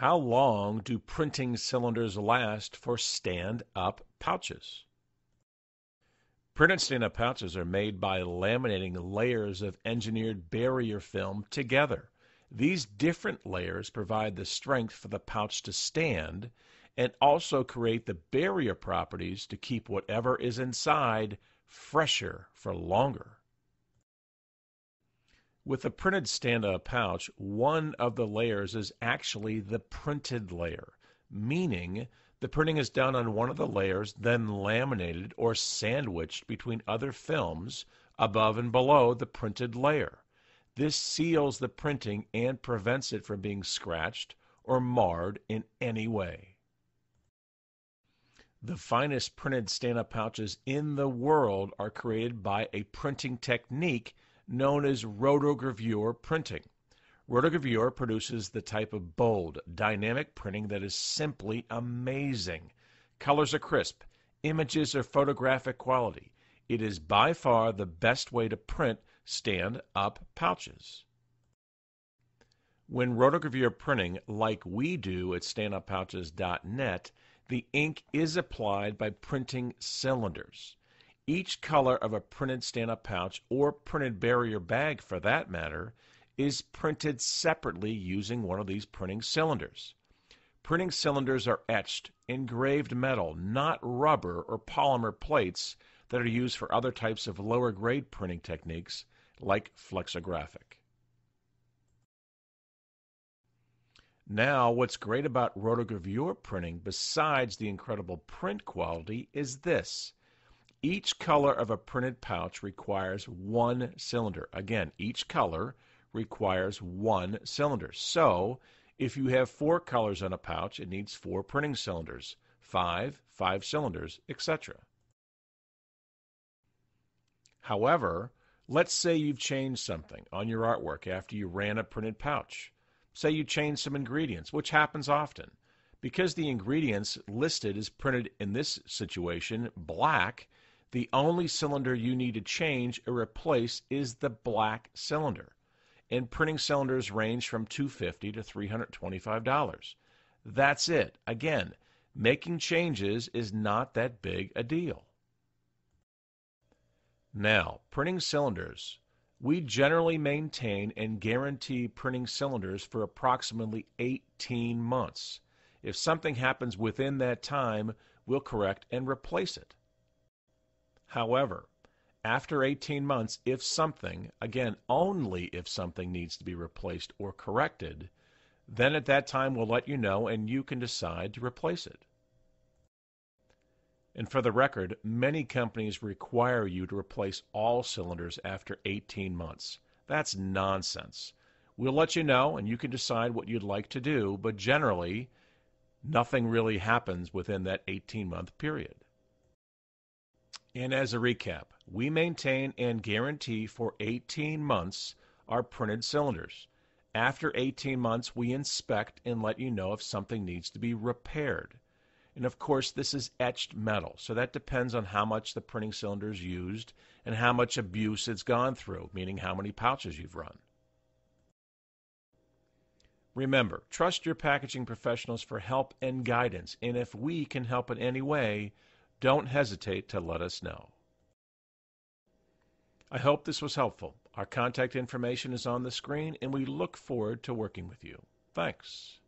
How long do printing cylinders last for stand-up pouches? Printed stand-up pouches are made by laminating layers of engineered barrier film together. These different layers provide the strength for the pouch to stand and also create the barrier properties to keep whatever is inside fresher for longer. With a printed stand-up pouch, one of the layers is actually the printed layer, meaning the printing is done on one of the layers, then laminated or sandwiched between other films above and below the printed layer. This seals the printing and prevents it from being scratched or marred in any way. The finest printed stand-up pouches in the world are created by a printing technique known as rotogravure printing. Rotogravure produces the type of bold, dynamic printing that is simply amazing. Colors are crisp, images are photographic quality. It is by far the best way to print stand up pouches. When rotogravure printing, like we do at standuppouches.net, the ink is applied by printing cylinders. Each color of a printed stand-up pouch, or printed barrier bag for that matter, is printed separately using one of these printing cylinders. Printing cylinders are etched, engraved metal, not rubber or polymer plates that are used for other types of lower grade printing techniques like flexographic. Now, what's great about rotogravure printing, besides the incredible print quality, is this. Each color of a printed pouch requires one cylinder. Again, each color requires one cylinder. So, if you have four colors on a pouch, it needs four printing cylinders, five, five cylinders, etc. However, let's say you've changed something on your artwork after you ran a printed pouch. Say you changed some ingredients, which happens often. Because the ingredients listed is printed in this situation black, the only cylinder you need to change or replace is the black cylinder. And printing cylinders range from 250 to $325. That's it. Again, making changes is not that big a deal. Now, printing cylinders. We generally maintain and guarantee printing cylinders for approximately 18 months. If something happens within that time, we'll correct and replace it. However, after 18 months, if something, again, only if something needs to be replaced or corrected, then at that time we'll let you know and you can decide to replace it. And for the record, many companies require you to replace all cylinders after 18 months. That's nonsense. We'll let you know and you can decide what you'd like to do, but generally, nothing really happens within that 18 month period. And as a recap, we maintain and guarantee for 18 months our printed cylinders. After 18 months, we inspect and let you know if something needs to be repaired. And of course, this is etched metal, so that depends on how much the printing cylinder is used and how much abuse it's gone through, meaning how many pouches you've run. Remember, trust your packaging professionals for help and guidance, and if we can help in any way, don't hesitate to let us know. I hope this was helpful. Our contact information is on the screen, and we look forward to working with you. Thanks.